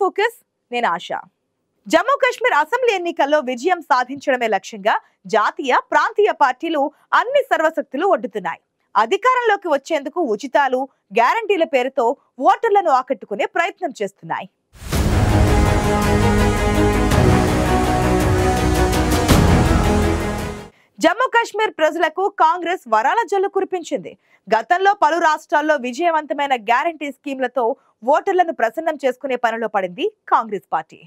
Focus నేను ఆశ. Jammu Kashmir assembly ఎన్నికల్లో విజయం సాధించడమే లక్ష్యంగా జాతీయ ప్రాంతీయ పార్టీలు అన్ని సర్వశక్తులు ఒడ్డుతున్నాయి. అధికారంలోకి వచ్చేందుకు ఉచితాలు గ్యారంటీల పేరుతో ఓటర్లను ఆకట్టుకునే ప్రయత్నం చేస్తున్నాయి. జమ్మూ కాశ్మీర్ ప్రజలకు కాంగ్రెస్ వరాల జల్లు కురిపించింది. గతంలో పలు రాష్ట్రాల్లో విజయవంతమైన గ్యారంటీ స్కీమ్లతో ఓటర్లను ప్రసన్నం చేసుకునే పనిలో పడింది కాంగ్రెస్ పార్టీ.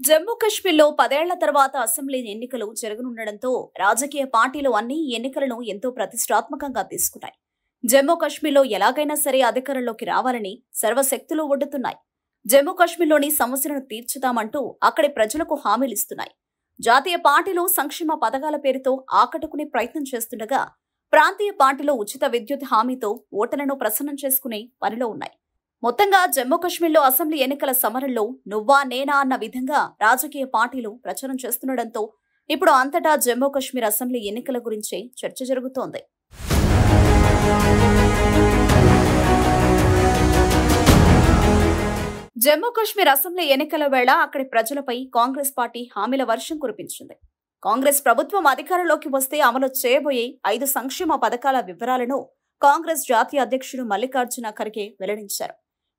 జమ్మూ కాశ్మీర్లో పదేళ్ళ తర్వాత అసెంబ్లీ ఎన్నికలు జరగనుండడంతో రాజకీయ పార్టీలు అన్ని ఎన్నికలను ఎంతో ప్రతిష్టాత్మకంగా తీసుకున్నాయి. జమ్మూ కాశ్మీర్లో ఎలాగైనా సరే అధికారంలోకి రావాలని సర్వశక్తులు ఒడ్డుతున్నాయి. జమ్మూ కాశ్మీర్లోని సమస్యలను తీర్చుతామంటూ అక్కడి ప్రజలకు హామీలిస్తున్నాయి జాతీయ పార్టీలు సంక్షేమ పథకాల పేరుతో ఆకట్టుకునే ప్రయత్నం చేస్తుండగా ప్రాంతీయ పార్టీలో ఉచిత విద్యుత్ హామీతో ఓటర్లను ప్రసన్నం చేసుకునే పనిలో ఉన్నాయి. మొత్తంగా జమ్మూ కాశ్మీర్లో అసెంబ్లీ ఎన్నికల సమరంలో నువ్వా నేనా అన్న విధంగా రాజకీయ పార్టీలు ప్రచారం చేస్తుండటంతో ఇప్పుడు అంతటా జమ్మూ కాశ్మీర్ అసెంబ్లీ ఎన్నికల గురించే చర్చ జరుగుతోంది. జమ్మూ కాశ్మీర్ అసెంబ్లీ ఎన్నికల వేళ అక్కడి ప్రజలపై కాంగ్రెస్ పార్టీ హామీల వర్షం కురిపించింది. కాంగ్రెస్ ప్రభుత్వం అధికారంలోకి వస్తే అమలు చేయబోయే ఐదు సంక్షేమ పథకాల వివరాలను కాంగ్రెస్ జాతీయ అధ్యక్షుడు మల్లికార్జున ఖర్గే వెల్లడించారు.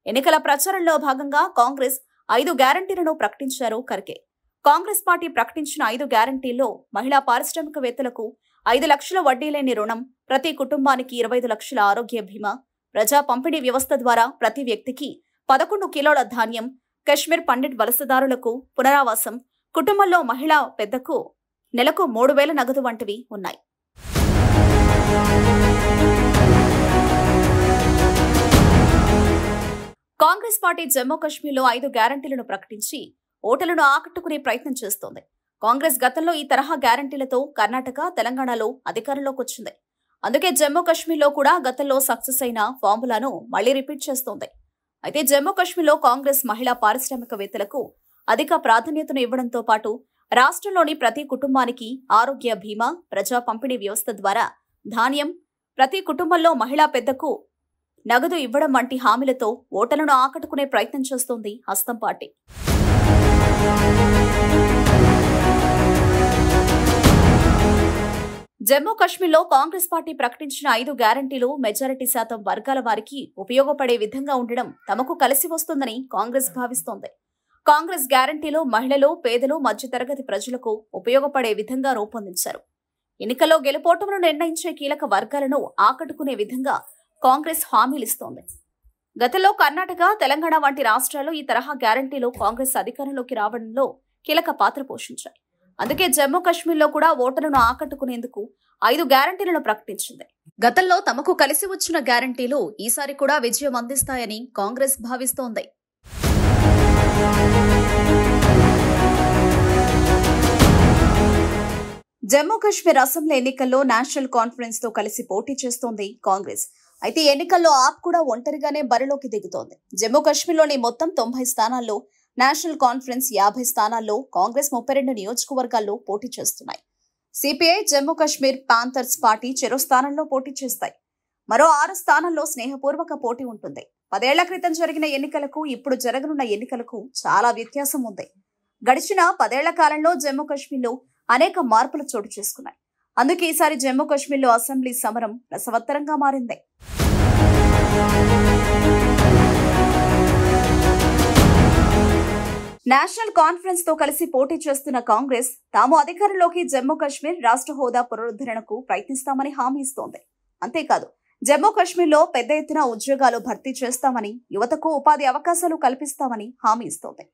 ఎన్నికల ప్రచారంలో భాగంగా కాంగ్రెస్ ఐదు గ్యారంటీలను ప్రకటించారు ఖర్గే. కాంగ్రెస్ పార్టీ ప్రకటించిన ఐదు గ్యారంటీల్లో మహిళా పారిశ్రామికవేత్తలకు ఐదు లక్షల వడ్డీ లేని రుణం ప్రతి కుటుంబానికి ఇరవై ఐదు లక్షల ఆరోగ్య బీమా ప్రజా పంపిణీ వ్యవస్థ ద్వారా ప్రతి వ్యక్తికి పదకొండు కిలోల ధాన్యం కశ్మీర్ పండిట్ వలసదారులకు పునరావాసం కుటుంబంలో మహిళా పెద్దకు నెలకు మూడు వేల నగదు వంటివి ఉన్నాయి. కాంగ్రెస్ పార్టీ జమ్మూ కాశ్మీర్లో ఐదు గ్యారంటీలను ప్రకటించి ఓటలను ఆకట్టుకునే ప్రయత్నం చేస్తోంది. కాంగ్రెస్ గతంలో ఈ తరహా గ్యారంటీలతో కర్ణాటక తెలంగాణలో అధికారంలోకి వచ్చింది. అందుకే జమ్మూ కాశ్మీర్లో కూడా గతంలో సక్సెస్ అయిన ఫార్ములాను మళ్ళీ రిపీట్ చేస్తోంది. అయితే జమ్మూ కాశ్మీర్లో కాంగ్రెస్ మహిళా పారిశ్రామికవేత్తలకు అధిక ప్రాధాన్యతను ఇవ్వడంతో పాటు రాష్ట్రంలోని ప్రతి కుటుంబానికి ఆరోగ్య బీమా ప్రజా పంపిణీ వ్యవస్థ ద్వారా ధాన్యం ప్రతి కుటుంబంలో మహిళా పెద్దకు నగదు ఇవ్వడం వంటి హామీలతో ఓటర్లను ఆకట్టుకునే ప్రయత్నం చేస్తోంది హస్తం పార్టీ. జమ్మూ కాశ్మీర్లో కాంగ్రెస్ పార్టీ ప్రకటించిన ఐదు గ్యారంటీలు మెజారిటీ శాతం వర్గాల వారికి ఉపయోగపడే విధంగా ఉండడం తమకు కలిసి వస్తుందని కాంగ్రెస్ భావిస్తోంది. కాంగ్రెస్ గ్యారంటీలు మహిళలు పేదలు మధ్యతరగతి ప్రజలకు ఉపయోగపడే విధంగా రూపొందించారు. ఎన్నికల్లో గెలుపోటమును నిర్ణయించే కీలక వర్గాలను ఆకట్టుకునే విధంగా కాంగ్రెస్ హామీలిస్తోంది గతంలో కర్ణాటక తెలంగాణ వంటి రాష్ట్రాలు ఈ తరహా గ్యారంటీలు కాంగ్రెస్ అధికారంలోకి రావడంలో కీలక పాత్ర పోషించాయి. అందుకే జమ్మూ కాశ్మీర్లో కూడా ఓటర్లను ఆకట్టుకునేందుకు ఐదు గ్యారంటీలను ప్రకటించింది. గతంలో తమకు కలిసి వచ్చిన గ్యారంటీలు ఈసారి కూడా విజయం అందిస్తాయని కాంగ్రెస్ భావిస్తోంది. జమ్మూ కాశ్మీర్ అసెంబ్లీ ఎన్నికల్లో నేషనల్ కాన్ఫరెన్స్తో కలిసి పోటీ చేస్తోంది కాంగ్రెస్. అయితే ఎన్నికల్లో ఆప్ కూడా ఒంటరిగానే బరిలోకి దిగుతోంది. జమ్మూ కాశ్మీర్లోని మొత్తం తొంభై స్థానాల్లో నేషనల్ కాన్ఫరెన్స్ యాభై స్థానాల్లో కాంగ్రెస్ ముప్పై రెండు నియోజకవర్గాల్లో పోటీ చేస్తున్నాయి. సిపిఐ జమ్మూ కాశ్మీర్ పాంథర్స్ పార్టీ చెరో స్థానంలో పోటీ చేస్తాయి. మరో ఆరు స్థానాల్లో స్నేహపూర్వక పోటీ ఉంటుంది. పదేళ్ళ క్రితం జరిగిన ఎన్నికలకు ఇప్పుడు జరగనున్న ఎన్నికలకు చాలా వ్యత్యాసం ఉంది. గడిచిన పదేళ్ళ కాలంలో జమ్మూ కాశ్మీర్లో అనేక మార్పులు చోటు చేసుకున్నాయి. అందుకే ఈసారి జమ్మూ కాశ్మీర్లో అసెంబ్లీ సమరం రసవత్తరంగా మారింది. నేషనల్ కాన్ఫరెన్స్తో కలిసి పోటీ చేస్తున్న కాంగ్రెస్ తాము అధికారంలోకి జమ్మూ కాశ్మీర్ రాష్ట్ర హోదా పునరుద్ధరణకు ప్రయత్నిస్తామని హామీ ఇస్తోంది. అంతేకాదు జమ్మూ కాశ్మీర్లో పెద్ద ఎత్తున ఉద్యోగాలు భర్తీ చేస్తామని యువతకు ఉపాధి అవకాశాలు కల్పిస్తామని హామీ ఇస్తోంది.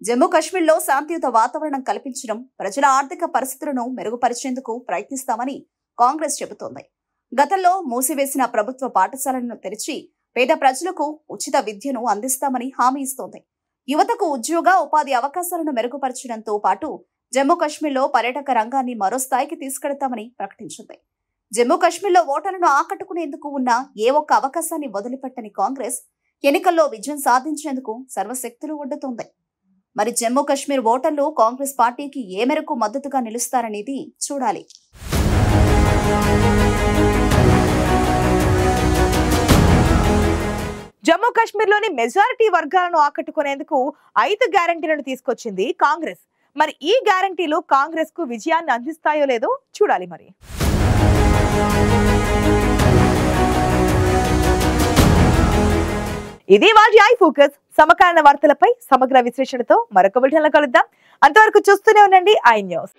జమ్మూ కాశ్మీర్లో శాంతియుత వాతావరణం కల్పించడం ప్రజల ఆర్థిక పరిస్థితులను మెరుగుపరిచేందుకు ప్రయత్నిస్తామని కాంగ్రెస్ చెబుతోంది. గతంలో మూసివేసిన ప్రభుత్వ పాఠశాలలను తెరిచి పేద ప్రజలకు ఉచిత విద్యను అందిస్తామని హామీ ఇస్తోంది. యువతకు ఉద్యోగ ఉపాధి అవకాశాలను మెరుగుపరచడంతో పాటు జమ్మూ కాశ్మీర్లో పర్యాటక రంగాన్ని మరో స్థాయికి తీసుకెడతామని ప్రకటించింది. జమ్మూ కాశ్మీర్లో ఓటర్లను ఆకట్టుకునేందుకు ఉన్న ఏ ఒక్క అవకాశాన్ని వదిలిపెట్టని కాంగ్రెస్ ఎన్నికల్లో విజయం సాధించేందుకు సర్వశక్తులు ఒడ్డుతోంది. మరి జమ్మూ కాశ్మీర్ ఓటర్లు కాంగ్రెస్ పార్టీకి ఏ మేరకు మద్దతుగా నిలుస్తారనేది చూడాలి. జమ్మూ కాశ్మీర్లోని మెజారిటీ వర్గాలను ఆకట్టుకునేందుకు ఐదు గ్యారంటీలను తీసుకొచ్చింది కాంగ్రెస్. మరి ఈ గ్యారంటీలు కాంగ్రెస్కు విజయాన్ని అందిస్తాయో లేదో చూడాలి మరి. ఇది వాటి ఐ ఫోకస్. సమకాలీన వార్తలపై సమగ్ర విశ్లేషణతో మరొక బులెటిన్లో కలుద్దాం. అంతవరకు చూస్తూనే ఉండండి ఐ న్యూస్.